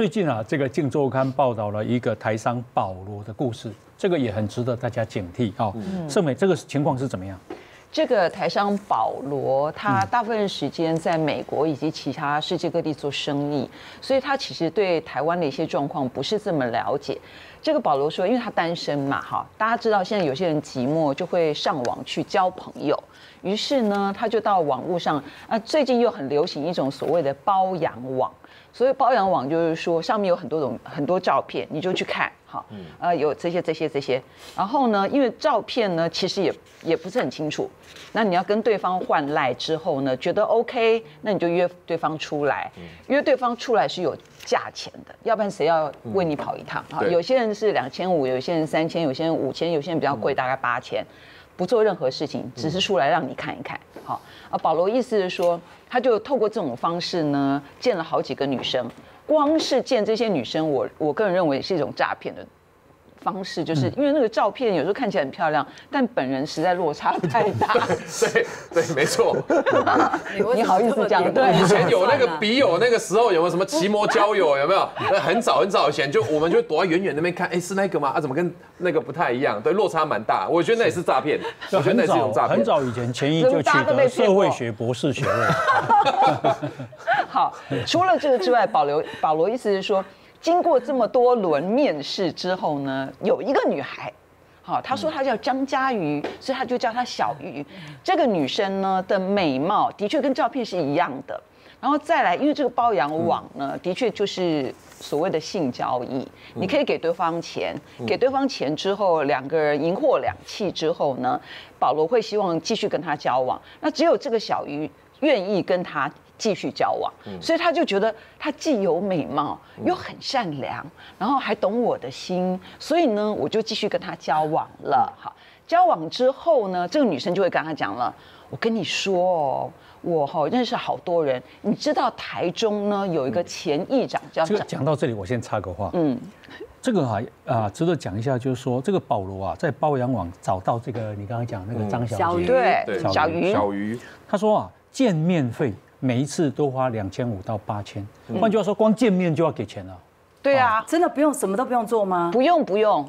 最近啊，这个《镜周刊》报道了一个台商保罗的故事，这个也很值得大家警惕啊。盛美，这个情况是怎么样？这个台商保罗，他大部分时间在美国以及其他世界各地做生意，所以他其实对台湾的一些状况不是这么了解。这个保罗说，因为他单身嘛，哈，大家知道现在有些人寂寞就会上网去交朋友，于是呢，他就到网络上，啊，最近又很流行一种所谓的包养网。所以包养网就是说，上面有很多种很多照片，你就去看，好，呃，有这些这些这些。然后呢，因为照片呢其实也也不是很清楚，那你要跟对方换赖之后呢，觉得 OK，那你就约对方出来，约对方出来是有价钱的，要不然谁要为你跑一趟？哈，有些人是两千五，有些人三千，有些人五千，有些人比较贵，大概八千。不做任何事情，只是出来让你看一看。好，啊，保罗意思是说，他就透过这种方式呢，见了好几个女生。光是见这些女生，我我个人认为是一种诈骗的。方式就是因为那个照片有时候看起来很漂亮，但本人实在落差太大。对对，没错。你好意思讲？对，以前有那个笔友那个时候有没有什么奇摩交友？有没有？很早很早以前就我们就躲在远远那边看，哎，是那个吗？啊，怎么跟那个不太一样？对，落差蛮大。我觉得那也是诈骗。我觉得那是一种诈骗。很早以前，前一就取得社会学博士学位。好，除了这个之外，保留保罗意思是说。经过这么多轮面试之后呢，有一个女孩，好，她说她叫张佳瑜，所以她就叫她小瑜。这个女生呢的美貌的确跟照片是一样的。然后再来，因为这个包养网呢，的确就是所谓的性交易，你可以给对方钱，给对方钱之后，两个人银货两讫之后呢，保罗会希望继续跟他交往。那只有这个小鱼愿意跟他。继续交往，所以他就觉得他既有美貌，又很善良，然后还懂我的心，所以呢，我就继续跟他交往了。好，交往之后呢，这个女生就会跟他讲了：“我跟你说哦，我哈认识好多人，你知道台中呢有一个前议长叫……这个讲到这里，我先插个话。嗯，这个还啊值得讲一下，就是说这个保罗啊，在包养网找到这个你刚刚讲那个张小姐，对小鱼。小鱼，他说啊，见面费。每一次都花两千五到八千，换句话说，光见面就要给钱了。对啊，真的不用什么都不用做吗？不用不用，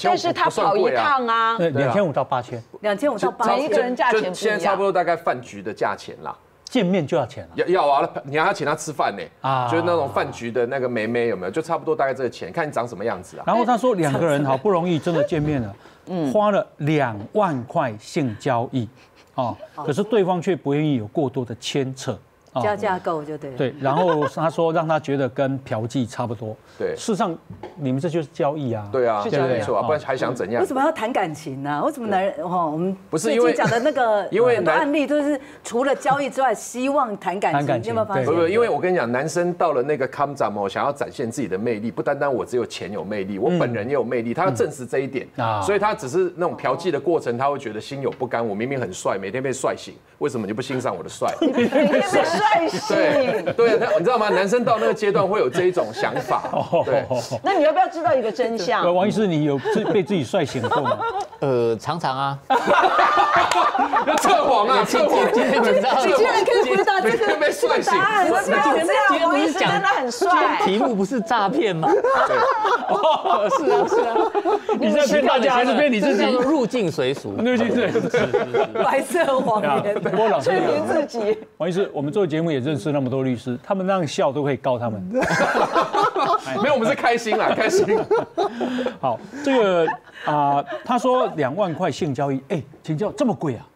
但是他跑一趟啊，两千五到八千，两千五到八，每一个人价钱不一样。现在差不多大概饭局的价钱啦，见面就要钱了。要要啊，你还要请他吃饭呢。啊，就是那种饭局的那个妹妹有没有？就差不多大概这个钱，看你长什么样子啊。然后他说两个人好不容易真的见面了，嗯，花了两万块性交易，哦，可是对方却不愿意有过多的牵扯。加价购就对了。对，然后他说让他觉得跟嫖妓差不多。对，事实上你们这就是交易啊。对啊，没错啊，不然还想怎样？为什么要谈感情呢？为什么男人哈？我们不是因为讲的那个，因为案例都是除了交易之外，希望谈感情。有没有发现？不不，因为我跟你讲，男生到了那个 come down 哦，想要展现自己的魅力，不单单我只有钱有魅力，我本人也有魅力，他要证实这一点啊。所以他只是那种嫖妓的过程，他会觉得心有不甘。我明明很帅，每天被帅醒，为什么你不欣赏我的帅？每天被帅醒。对。对，他你知道吗？男生到那个阶段会有这一种想法。对，那你要不要知道一个真相？王医师，你有自被自己帅醒过吗？呃，常常啊。测谎啊！测谎！今天你居然可以回答这个被帅醒。我今天今天讲真的很帅。题目不是诈骗吗？是啊是啊。你在骗大家还是骗你自己？入境随俗。入境随俗。白色谎言。催眠自己。王医师，我们做节目也认识那么多律师，他们那样笑都可以告他们。没有，我们是开心啦，开心。好，这个啊，他说两万块性交易，哎，请教这么贵啊？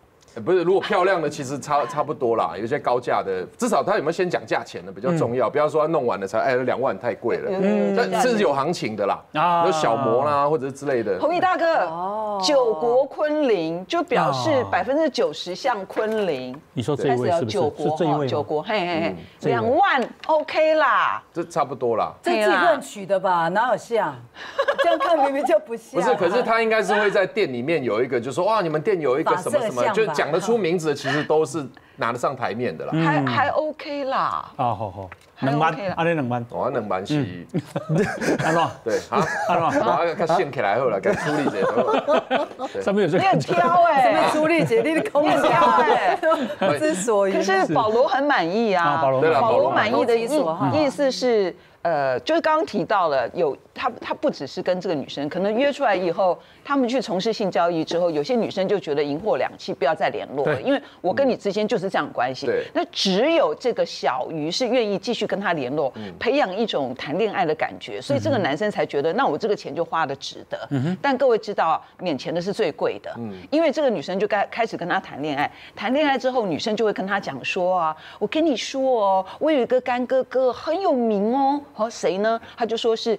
不是，如果漂亮的其实差差不多啦，有些高价的，至少他有没有先讲价钱的比较重要，不要说弄完了才哎两万太贵了，嗯，但是有行情的啦，啊，有小模啦或者之类的。弘毅大哥，哦，九国昆凌就表示百分之九十像昆凌，你说这一位是不是？是这一位九国，嘿嘿嘿，两万 OK 啦，这差不多啦，这自己乱取的吧？哪有像？这样看明明就不像。不是，可是他应该是会在店里面有一个，就说哇，你们店有一个什么什么，就讲。得出名字的，其实都是拿得上台面的啦，还还 OK 啦。啊，好好，能班，阿你能班，我能班是，安怎？对，啊，安怎？我较现起来好了，该处理者。上面有这个。你很挑哎，上面处理姐，你的空挑 哎，不知所以。可是保罗很满意啊，保罗保罗满意的意思意思是。呃，就是刚刚提到了，有他他不只是跟这个女生，可能约出来以后，他们去从事性交易之后，有些女生就觉得银货两讫，不要再联络了，对因为我跟你之间就是这样的关系。对那只有这个小鱼是愿意继续跟他联络，培养一种谈恋爱的感觉，所以这个男生才觉得，那我这个钱就花的值得。嗯但各位知道，免钱的是最贵的，嗯因为这个女生就该开始跟他谈恋爱，谈恋爱之后，女生就会跟他讲说啊，我跟你说哦，我有一个干哥哥很有名哦，和谁呢？他就说是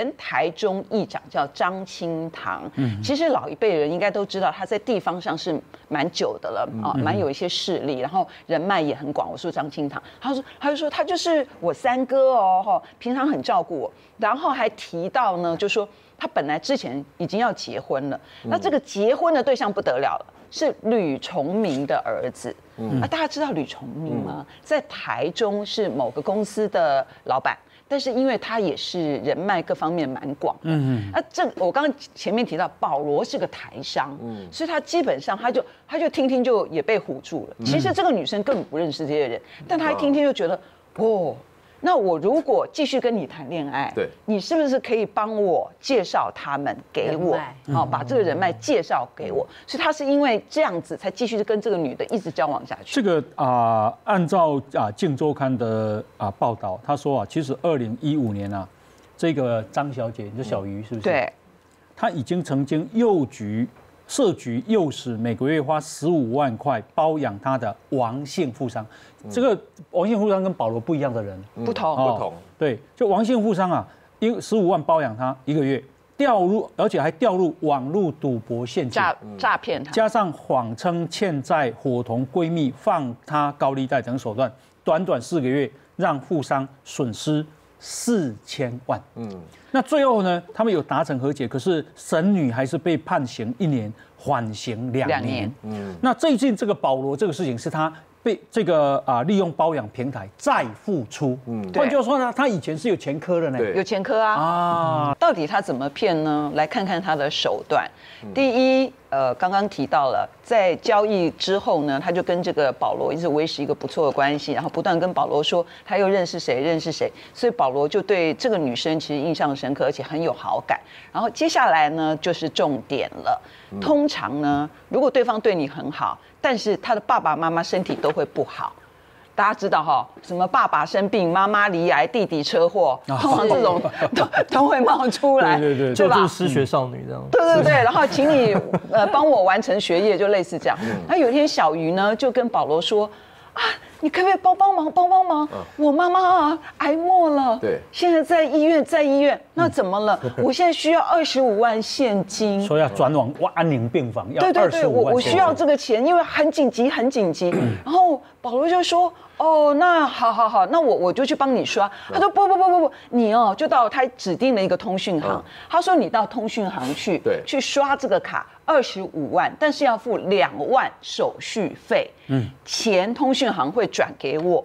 前台中议长叫张清堂。嗯其实老一辈人应该都知道，他在地方上是蛮久的了啊，蛮有一些势力，然后人脉也很广。我说张清堂，他说他就说他就是我三哥哦，哈，平常很照顾我，然后还提到呢，就说他本来之前已经要结婚了，那这个结婚的对象不得了了。是吕崇明的儿子，啊，大家知道吕崇明吗？在台中是某个公司的老板，但是因为他也是人脉各方面蛮广的，嗯嗯，啊，这我刚刚前面提到保罗是个台商，嗯，所以他基本上他就他就听听就也被唬住了。其实这个女生根本不认识这些人，但她一听听就觉得，哦。那我如果继续跟你谈恋爱，对你是不是可以帮我介绍他们给我？好，把这个人脉介绍给我。所以他是因为这样子才继续跟这个女的一直交往下去。这个啊、按照啊《镜周刊》的啊报道，他说啊，其实二零一五年啊，这个张小姐，你说小鱼是不是？，对，她已经曾经诱局设局诱使每个月花十五万块包养他的王姓富商。这个王姓富商跟保罗不一样的人，不同。哦不同对，就王姓富商啊，因十五万包养他一个月，掉入而且还掉入网络赌博陷阱。诈诈骗他，加上谎称欠债、伙同闺蜜放他高利贷等手段，短短四个月让富商损失四千万。嗯，那最后呢，他们有达成和解，可是神女还是被判刑一年，缓刑两年。两年嗯，那最近这个保罗这个事情是他。被这个啊利用包养平台再付出，嗯，换句话说呢，他以前是有前科的呢，有前科啊。啊，到底他怎么骗呢？来看看他的手段。第一，呃，刚刚提到了，在交易之后呢，他就跟这个保罗一直维持一个不错的关系，然后不断跟保罗说他又认识谁，认识谁，所以保罗就对这个女生其实印象深刻，而且很有好感。然后接下来呢，就是重点了。通常呢，如果对方对你很好，但是他的爸爸妈妈身体都会不好。大家知道哈，什么爸爸生病、妈妈离癌、弟弟车祸，通常这种 都都会冒出来，对对对救吧？失学少女这样。对对对，然后请你呃帮我完成学业，就类似这样。那有一天小鱼呢就跟保罗说啊，你可不可以帮帮忙，帮帮忙？我妈妈啊癌末了，对现在在医院，在医院，那怎么了？我现在需要二十五万现金。说要转往安宁病房，要对对对。我我需要这个钱，因为很紧急，很紧急。然后保罗就说：“哦，那好好好，那我我就去帮你刷。”他说：“不不不不不，你哦就到他指定的一个通讯行。他说：“你到通讯行去，对去刷这个卡，二十五万，但是要付两万手续费。嗯，钱通讯行会转给我。”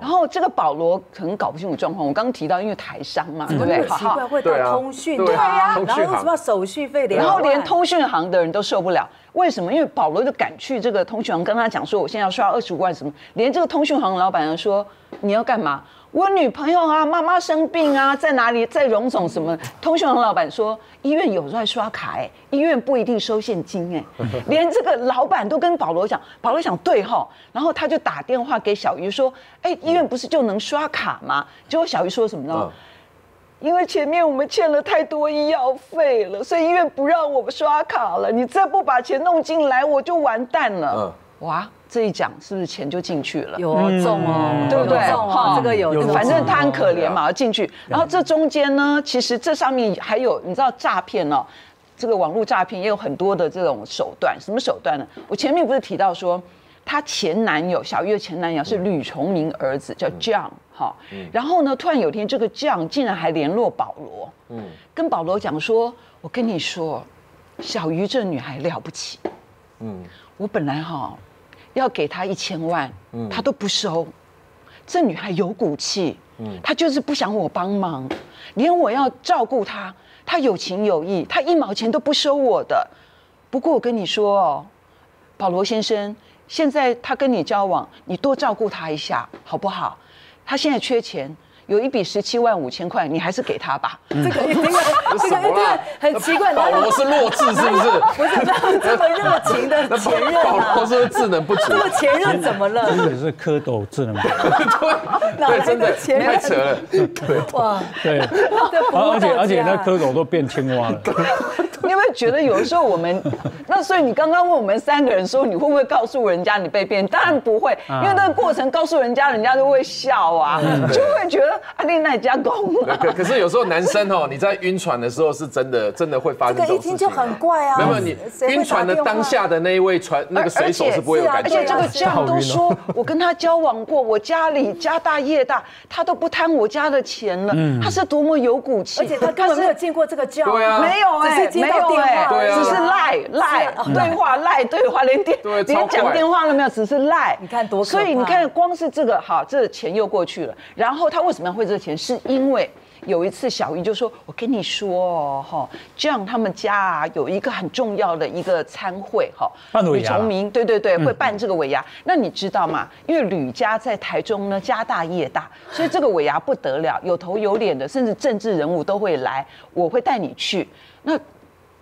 然后这个保罗可能搞不清楚状况，我刚刚提到因为台商嘛，对不对？奇怪，会对啊到通讯对啊行，通讯行然后为什么要手续费两然后万？连通讯行的人都受不了，为什么？因为保罗就赶去这个通讯行跟他讲说，我现在要刷二十五万什么，连这个通讯行老板娘说你要干嘛？我女朋友啊，妈妈生病啊，在哪里，在荣总什么？通讯行老板说，医院有在刷卡、哎，医院不一定收现金、哎，连这个老板都跟保罗讲，保罗想对哈，然后他就打电话给小鱼说，哎、医院不是就能刷卡吗？结果小鱼说什么呢？嗯因为前面我们欠了太多医药费了，所以医院不让我们刷卡了。你再不把钱弄进来，我就完蛋了。哇，这一讲是不是钱就进去了？有中哦，对不对有中哈哦，这个有反正他很可怜嘛，要进去。然后这中间呢，其实这上面还有你知道诈骗哦，这个网络诈骗也有很多的这种手段。什么手段呢？我前面不是提到说，她前男友小月的前男友是吕崇明儿子，叫 John 哈。然后呢，突然有一天这个 John 竟然还联络保罗，嗯，跟保罗讲说，我跟你说，小鱼这女孩了不起，嗯，我本来哈要给她一千万，嗯她都不收。这女孩有骨气，嗯她就是不想我帮忙，连我要照顾她，她有情有义，她一毛钱都不收我的。不过我跟你说哦，保罗先生，现在他跟你交往，你多照顾他一下，好不好？他现在缺钱，有一笔十七万五千块，你还是给他吧。这个 这个这个什么啦很奇怪，保罗是弱智是不是？不是那这么热情的 前任保罗啊，是不是智能不足？这个前任怎么了？真的是蝌蚪智能。哪对，来真的的前任？太扯了。哇，对，而而且而且那蝌蚪都变青蛙了。你有没有觉得有时候我们，那所以你刚刚问我们三个人说，你会不会告诉人家你被骗？当然不会，因为那个过程告诉人家，人家就会笑啊，就会觉得啊，你那家公啊。可可是有时候男生哦，你在晕船的时候是真的真的会发生这个这种事情啊。一听就很怪啊没有，你晕船的当下的那一位船那个水手是不会有感觉的。而且这个 酱都说我跟他交往过，我家里家大业大，他都不贪我家的钱了，他是多么有骨气，而且他根本没有见过这个教，对啊没有哎、只是接到没有哎、电话对啊只是赖赖啊对话赖对话，连电连讲电话都没有，只是赖。你看多所以你看，光是这个好，这钱又过去了。然后他为什么要汇这个钱？是因为。有一次，小鱼就说：“我跟你说哦，哈，这样他们家啊有一个很重要的一个餐会，哈，吕崇明，对对对，会办这个尾牙。那你知道吗？因为吕家在台中呢，家大业大，所以这个尾牙不得了，有头有脸的，甚至政治人物都会来。我会带你去。那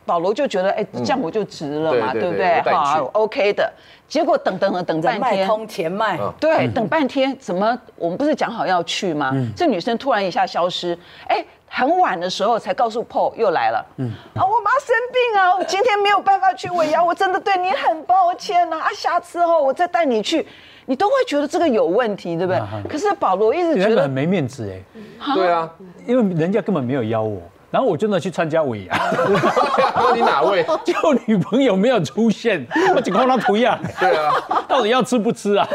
保罗就觉得，哎，这样我就值了嘛，对对对对不对？我带你去。O k 的。结果等等等等半天，通钱卖，对，等半天，怎么我们不是讲好要去吗？这女生突然一下消失，哎，很晚的时候才告诉 Paul 又来了，嗯，啊，我妈生病啊，我今天没有办法去尾牙，我真的对你很抱歉呐，啊，下次哦，我再带你去，你都会觉得这个有问题，对不对？可是保罗一直觉得那个很没面子哎，对啊，因为人家根本没有邀我，然后我真的去参加尾牙，那你哪位？就女朋友没有出现，我只看他图样，对啊，到底要吃不吃啊？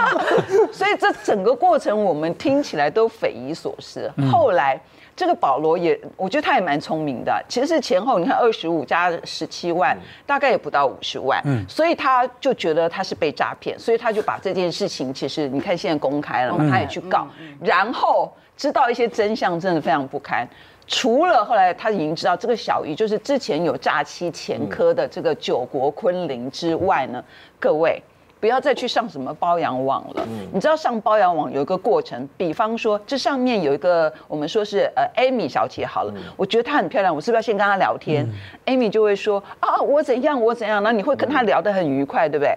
所以这整个过程我们听起来都匪夷所思。后来这个保罗也，我觉得他也蛮聪明的。其实前后你看二十五加十七万，大概也不到五十万，嗯所以他就觉得他是被诈骗，所以他就把这件事情，其实你看现在公开了嘛，他也去告，然后知道一些真相，真的非常不堪。除了后来他已经知道这个小鱼就是之前有诈欺前科的这个九国昆凌之外呢，各位不要再去上什么包养网了。你知道上包养网有一个过程，比方说这上面有一个我们说是呃 Amy 小姐好了，我觉得她很漂亮，我是不是要先跟她聊天、m y 就会说啊我怎样我怎样，然后你会跟她聊得很愉快，对不对？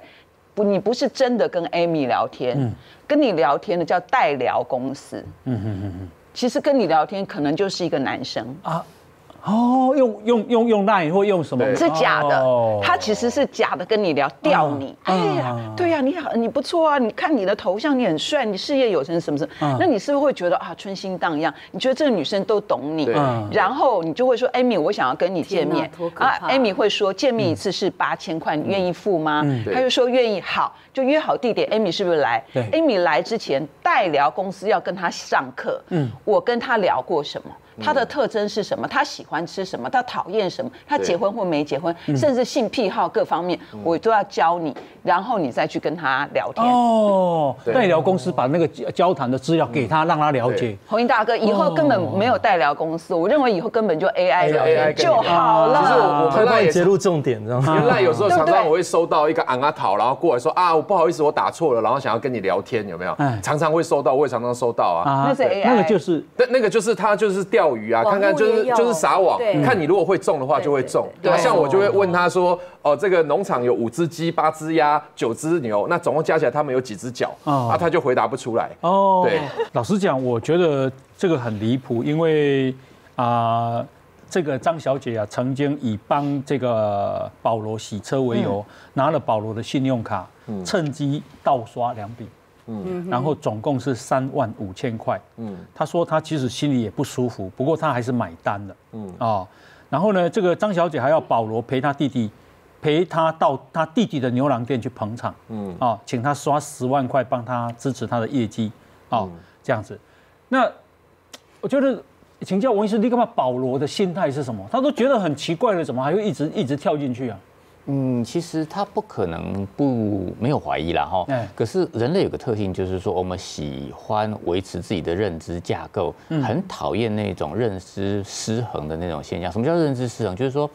不，你不是真的跟 Amy 聊天，跟你聊天的叫代聊公司。嗯嗯嗯嗯。其实跟你聊天可能就是一个男生。啊，哦，用用用用 line 或用什么？是假的。哦，他其实是假的跟你聊钓你，哎呀，对呀，你好，你不错啊，你看你的头像，你很帅，你事业有成什么什么，那你是不是会觉得啊春心荡漾？你觉得这个女生都懂你，然后你就会说，Amy，我想要跟你见面。天哪多可怕，Amy 会说见面一次是八千块，你愿意付吗？对。他就说愿意，好，就约好地点，Amy 是不是来？对？Amy 来之前，代聊公司要跟他上课，嗯，我跟他聊过什么？他的特征是什么？他喜欢吃什么？他讨厌什么？他结婚或没结婚，甚至性癖好各方面，我都要教你，然后你再去跟他聊天。哦，对代聊公司把那个交交谈的资料给他，让他了解。红英大哥，以后根本没有代聊公司，我认为以后根本就 AI 聊天就好其实我了。我他会帮你们赖也是。截录重点知道吗。原来有时候常常我会收到一个昂阿桃，然后过来说啊，我不好意思，我打错了，然后想要跟你聊天，有没有哎？常常会收到，我也常常收到啊。啊那是 AI 那个就是那那个就是他就是钓鱼啊，看看就是就是撒网，看你如果会中的话就会中。对。对，像我就会问他说，哦，这个农场有五只鸡、八只鸭、九只牛，那总共加起来他们有几只脚？哦。啊，他就回答不出来。哦，对，老实讲，我觉得这个很离谱，因为啊、这个张小姐啊，曾经以帮这个保罗洗车为由，拿了保罗的信用卡，趁机盗刷两笔，嗯，然后总共是三万五千块，嗯，他说他其实心里也不舒服，不过他还是买单了，嗯，啊，然后呢，这个张小姐还要保罗陪她弟弟。陪她到她弟弟的牛郎店去捧场，嗯，啊，请他刷十万块帮他支持他的业绩，啊，这样子。那我觉得请教王医师，你干嘛保罗的心态是什么？他都觉得很奇怪了，怎么还会一直一直跳进去啊？嗯，其实他不可能不没有怀疑啦哈哎。可是人类有个特性，就是说我们喜欢维持自己的认知架构，很讨厌那种认知失衡的那种现象。什么叫认知失衡？就是说，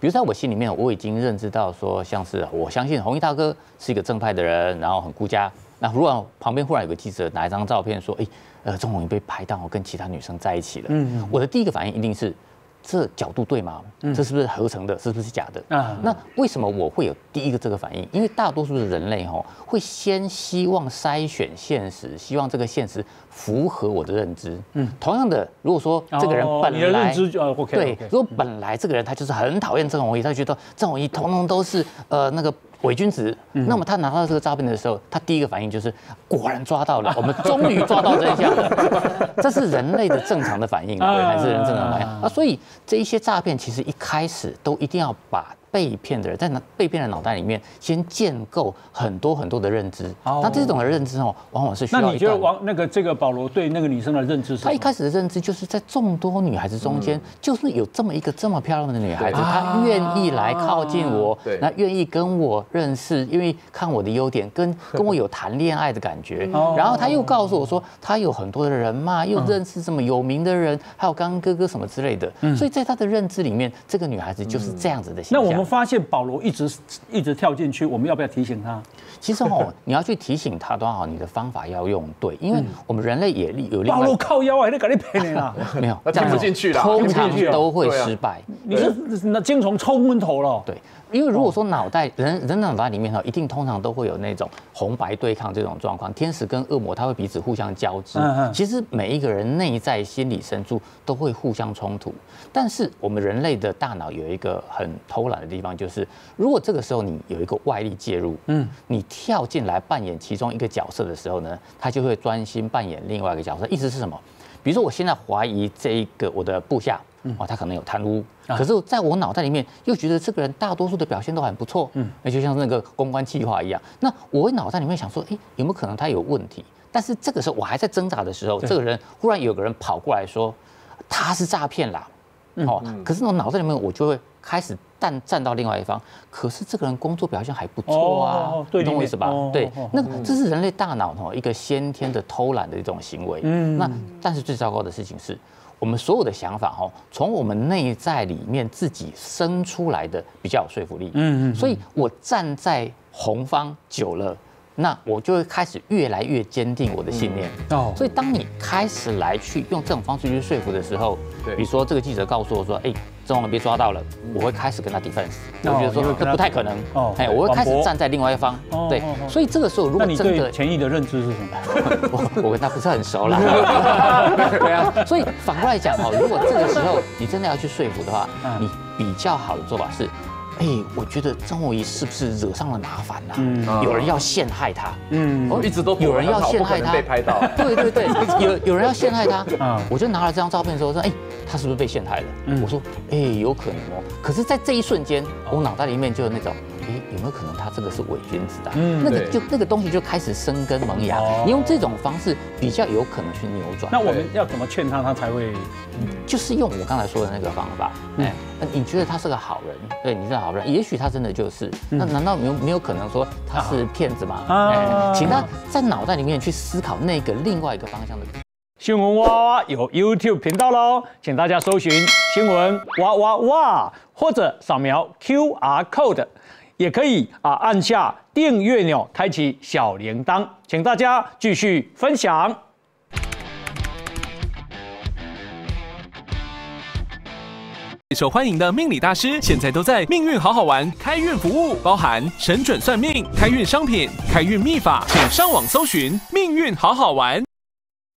比如在我心里面，我已经认知到说，像是我相信红衣大哥是一个正派的人，然后很顾家那如果旁边忽然有个记者拿一张照片说，哎，呃，钟红被拍到跟其他女生在一起了，嗯，我的第一个反应一定是。这角度对吗？这是不是合成的？是不是假的？啊，那为什么我会有第一个这个反应？因为大多数的人类哈，会先希望筛选现实，希望这个现实符合我的认知。嗯，同样的，如果说这个人本来对，如果本来这个人他就是很讨厌郑弘仪，他觉得郑弘仪通通都是呃那个。伪君子，那么他拿到这个诈骗的时候，他第一个反应就是果然抓到了，我们终于抓到真相了。这是人类的正常的反应，还是人正常反应啊？所以这一些诈骗其实一开始都一定要把。被骗的人在那被骗的脑袋里面先建构很多很多的认知，那这种的认知哦，往往是需要。那你觉得王那个这个保罗对那个女生的认知是？他一开始的认知就是在众多女孩子中间，就是有这么一个这么漂亮的女孩子，她愿意来靠近我，那愿意跟我认识，因为看我的优点，跟 跟我有谈恋爱的感觉。然后他又告诉我说，他有很多的人嘛，又认识这么有名的人，还有刚刚哥哥什么之类的。所以在他的认知里面，这个女孩子就是这样子的形象。发现保罗一直一直跳进去，我们要不要提醒他？其实哦，你要去提醒他多好，你的方法要用对，因为我们人类也有保罗靠腰啊，你赶紧赔你啦！没有，听不进去了，通常都会失败。你是那精虫冲昏头了？对。因为如果说脑袋人人的脑袋里面哈，一定通常都会有那种红白对抗这种状况，天使跟恶魔他会彼此互相交织。其实每一个人内在心理深处都会互相冲突。但是我们人类的大脑有一个很偷懒的地方，就是如果这个时候你有一个外力介入，嗯，你跳进来扮演其中一个角色的时候呢，他就会专心扮演另外一个角色。意思是什么？比如说我现在怀疑这一个我的部下。哦，他可能有贪污，可是在我脑袋里面又觉得这个人大多数的表现都很不错，嗯，那就像那个公关计划一样。那我脑袋里面想说，哎，有没有可能他有问题？但是这个时候我还在挣扎的时候，这个人忽然有个人跑过来说他是诈骗啦，哦，可是我脑袋里面我就会开始站站到另外一方。可是这个人工作表现还不错啊，懂我意思吧？对，那这是人类大脑哦一个先天的偷懒的一种行为。嗯，那但是最糟糕的事情是。我们所有的想法，哦，从我们内在里面自己生出来的比较有说服力。嗯嗯，所以我站在红方久了，那我就会开始越来越坚定我的信念。哦，所以当你开始来去用这种方式去说服的时候，对，比如说这个记者告诉我说，哎。郑文被抓到了，我会开始跟他 defense，我觉得说这不太可能，哎，我会开始站在另外一方，对，所以这个时候如果真的权益的认知是什么？我我跟他不是很熟啦，对啊，所以反过来讲哦，如果这个时候你真的要去说服的话，你比较好的做法是。哎，我觉得张伟仪是不是惹上了麻烦呐？嗯，有人要陷害他。嗯，我一直都有人要陷害他，被拍到。对对对，有有人要陷害他。嗯，我就拿了这张照片之后说，哎，他是不是被陷害了？嗯，我说，哎，有可能哦。可是，在这一瞬间，我脑袋里面就有那种。哎，有没有可能他这个是伪君子的？嗯，那个就那个东西就开始生根萌芽。你用这种方式比较有可能去扭转。那我们要怎么劝他，他才会？就是用我刚才说的那个方法。哎，你觉得他是个好人？对，你是好人，也许他真的就是。那难道没有没有可能说他是骗子吗？啊，请他在脑袋里面去思考那个另外一个方向的。新闻哇哇有 YouTube 频道喽，请大家搜寻新闻哇哇哇，或者扫描 QR Code。也可以啊，按下订阅钮，开启小铃铛，请大家继续分享。受欢迎的命理大师，现在都在命运好好玩开运服务，包含神准算命、开运商品、开运秘法，请上网搜寻命运好好玩。